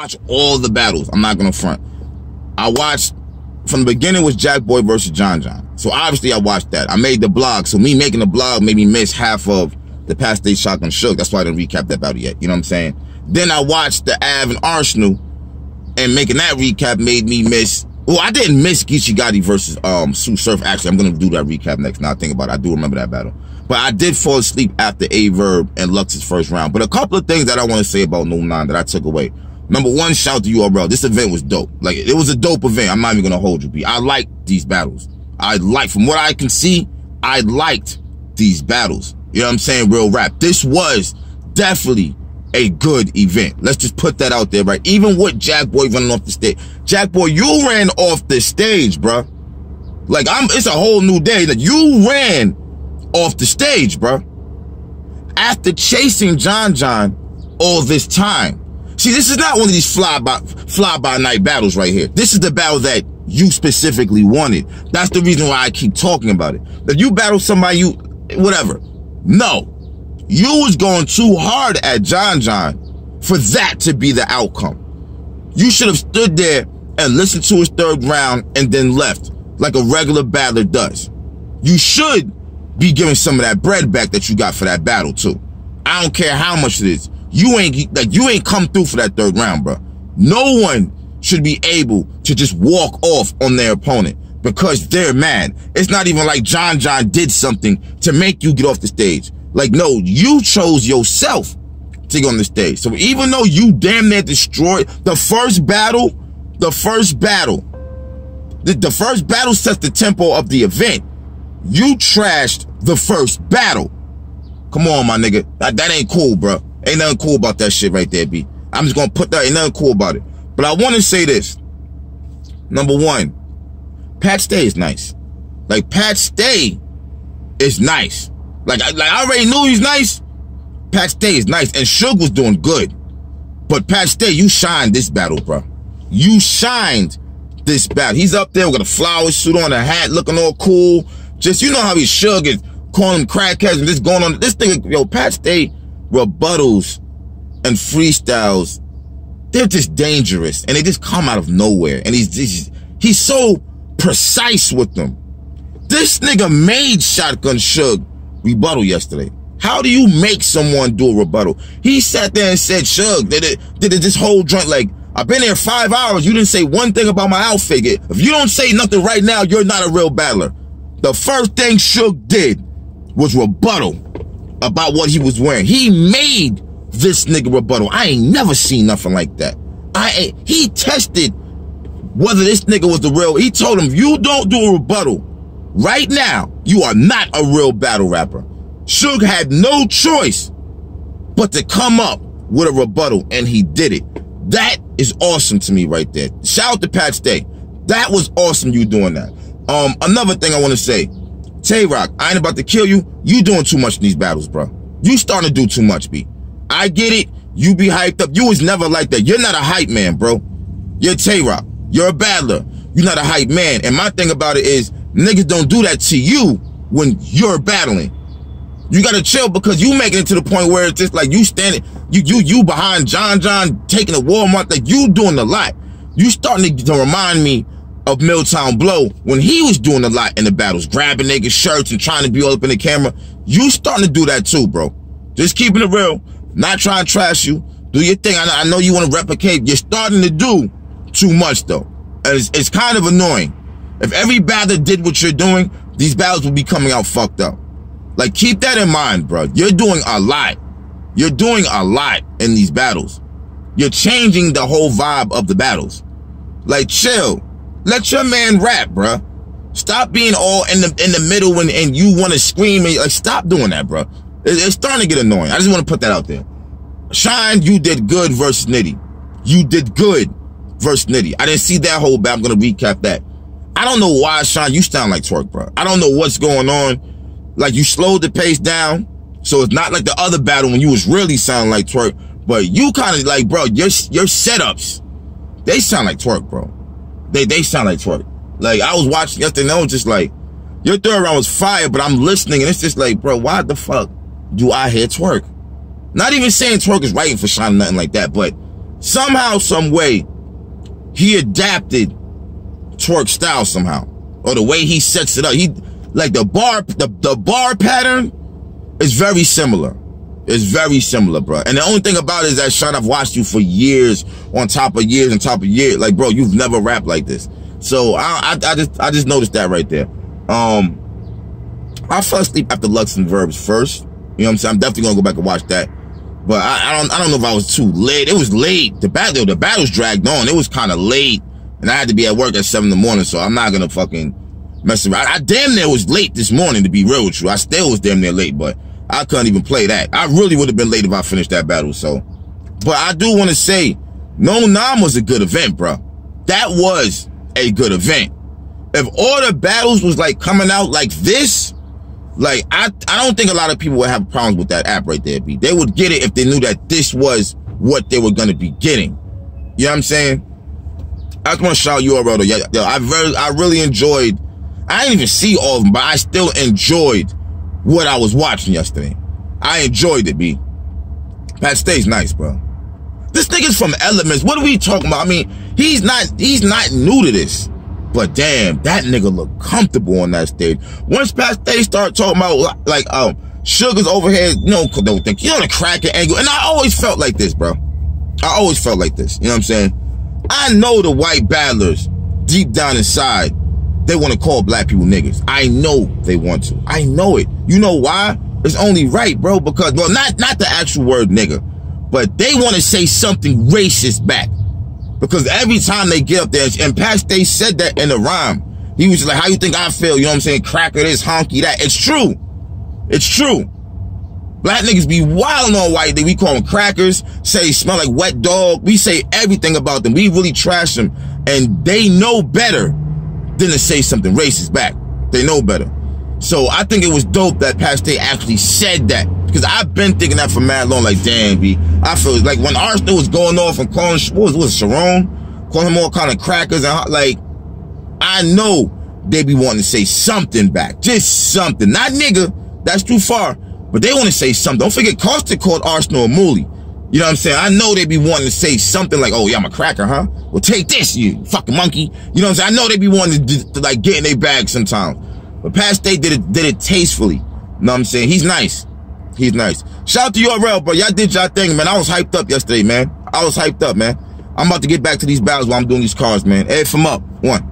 watch all the battles. I'm not gonna front. I watched from the beginning was Jack Boy versus John John. So obviously I watched that. I made the blog. So me making the blog made me miss half of the Pat Stay Shotgun Suge. That's why I didn't recap that battle yet. You know what I'm saying? Then I watched the Av and Arsenal and making that recap made me miss. Well, I didn't miss Geechi Gotti versus um Tsu Surf. Actually, I'm gonna do that recap next. Now I think about it. I do remember that battle. But I did fall asleep after Aye Verb and Lux's first round. But a couple of things that I want to say about NOME 9 that I took away. Number one, shout to you, all, bro. This event was dope. Like, it was a dope event. I'm not even to hold you, B. I like these battles. I like, from what I can see, I liked these battles. You know what I'm saying? Real rap. This was definitely a good event. Let's just put that out there, right? Even with Jack Boy running off the stage. Jack Boy, you ran off the stage, bruh. Like, I'm, it's a whole new day. Like, you ran off the stage, bro. After chasing John John all this time. See, this is not one of these fly by, fly by night battles right here. This is the battle that you specifically wanted. That's the reason why I keep talking about it. If you battle somebody, you, whatever. No. You was going too hard at John John for that to be the outcome. You should have stood there and listened to his third round and then left like a regular battler does. You should be giving some of that bread back that you got for that battle too. I don't care how much it is. You ain't like you ain't come through for that third round, bro. No one should be able to just walk off on their opponent because they're mad. It's not even like John John did something to make you get off the stage. Like, no, you chose yourself to get on the stage. So even though you damn near destroyed the first battle, the first battle, the, the first battle sets the tempo of the event. You trashed the first battle. Come on, my nigga. That, that ain't cool, bro. Ain't nothing cool about that shit right there, B. I'm just gonna put that, ain't nothing cool about it. But I want to say this. Number one, Pat Stay is nice. Like, Pat Stay is nice. Like, I, like I already knew he's nice. Pat Stay is nice. And Suge was doing good. But Pat Stay, you shined this battle, bro. You shined this battle. He's up there with a flower suit on, a hat, looking all cool. Just, you know how he Suge is calling them crackheads and this going on. This thing, yo, Pat Stay rebuttals and freestyles, they're just dangerous and they just come out of nowhere. And he's just, he's so precise with them. This nigga made Shotgun Suge rebuttal yesterday. How do you make someone do a rebuttal? He sat there and said, Shug, did it, did it this whole joint like, I've been here five hours. You didn't say one thing about my outfit. If you don't say nothing right now, you're not a real battler. The first thing Shug did was rebuttal about what he was wearing. He made this nigga rebuttal. I ain't never seen nothing like that. I ain't, he tested whether this nigga was the real. He told him, you don't do a rebuttal right now, you are not a real battle rapper. Suge had no choice but to come up with a rebuttal, and he did it. That is awesome to me right there. Shout out to Pat Stay. That was awesome you doing that. Um, another thing I want to say, Tay Rock, I ain't about to kill you. You doing too much in these battles, bro. You starting to do too much, B. I get it. You be hyped up. You was never like that. You're not a hype man, bro. You're Tay Rock. You're a battler. You're not a hype man. And my thing about it is, niggas don't do that to you when you're battling. You gotta chill because you making it to the point where it's just like you standing, you you you behind John John taking the Walmart, like you doing a lot. You starting to, to remind me of Milltown Blow when he was doing a lot in the battles, grabbing niggas shirts and trying to be all up in the camera. You starting to do that too, bro. Just keeping it real. Not trying to trash you. Do your thing. I, know you want to replicate. You're starting to do too much though. And it's, it's kind of annoying. If every battler did what you're doing, these battles would be coming out fucked up. Like keep that in mind, bro. You're doing a lot. You're doing a lot in these battles. You're changing the whole vibe of the battles. Like chill. Let your man rap, bruh. Stop being all in the in the middle and, and you want to scream and like stop doing that, bro. It, it's starting to get annoying. I just want to put that out there. Shine, you did good versus Nitty. You did good versus Nitty. I didn't see that whole battle. I'm gonna recap that. I don't know why, Shine, you sound like Twork, bro. I don't know what's going on. Like you slowed the pace down, so it's not like the other battle when you was really sounding like Twork. But you kind of like, bro, your your setups, they sound like Twork, bro. They they sound like Twork. Like I was watching yesterday, and I was just like, your third round was fire, but I'm listening, and it's just like, bro, why the fuck do I hear Twork? Not even saying Twork is writing for or nothing like that, but somehow, some way, he adapted Twork style somehow. Or the way he sets it up. He like the bar the, the bar pattern is very similar. It's very similar, bro. And the only thing about it is that Sean, I've watched you for years on top of years on top of years. Like, bro, you've never rapped like this. So I, I, I just I just noticed that right there. Um I fell asleep after Lux and Verbs first. You know what I'm saying? I'm definitely gonna go back and watch that. But I, I don't I don't know if I was too late. It was late. The battle the battle's dragged on. It was kind of late. And I had to be at work at seven in the morning, so I'm not gonna fucking mess around. I, I damn near was late this morning to be real with you. I still was damn near late, but I couldn't even play that. I really would have been late if I finished that battle. So, but I do want to say, No Nam was a good event, bro. That was a good event. If all the battles was like coming out like this, like I, I don't think a lot of people would have problems with that app right there. B. They would get it if they knew that this was what they were gonna be getting. You know what I'm saying? I just want to shout you URL though. Yeah, yo, I very, I really enjoyed. I didn't even see all of them, but I still enjoyed what I was watching yesterday. I enjoyed it, B. Pat Stay's nice, bro. This nigga's from Elements. What are we talking about? I mean, he's not he's not new to this. But damn, that nigga look comfortable on that stage. Once Pat Stay start talking about like um Sugar's overhead, you know, don't think you know the cracking angle. And I always felt like this, bro. I always felt like this. You know what I'm saying? I know the white battlers deep down inside they want to call black people niggas. I know they want to. I know it. You know why? It's only right, bro, because, well, not, not the actual word nigga, but they want to say something racist back. Because every time they get up there, and Pat Stay said that in a rhyme. He was like, how you think I feel? You know what I'm saying? Cracker this, honky that. It's true. It's true. Black niggas be wilding on white. We call them crackers. Say smell like wet dog. We say everything about them. We really trash them. And they know better than to say something racist back. They know better. So I think it was dope that Pat Stay actually said that. Because I've been thinking that for mad long, like, damn, B. I feel like when Arsenal was going off and calling, what was, was Sharon? Calling him all kind of crackers and like, I know they be wanting to say something back. Just something. Not nigga. That's too far. But they want to say something. Don't forget, Costa called Arsenal a mooly. You know what I'm saying? I know they be wanting to say something like, oh, yeah, I'm a cracker, huh? Well, take this, you fucking monkey. You know what I'm saying? I know they be wanting to, to like get in their bag sometimes. But Pat Stay did it, did it tastefully. You know what I'm saying? He's nice. He's nice. Shout out to URL, bro. Y'all did y'all thing, man. I was hyped up yesterday, man. I was hyped up, man. I'm about to get back to these battles while I'm doing these cars, man. Ed from up. One.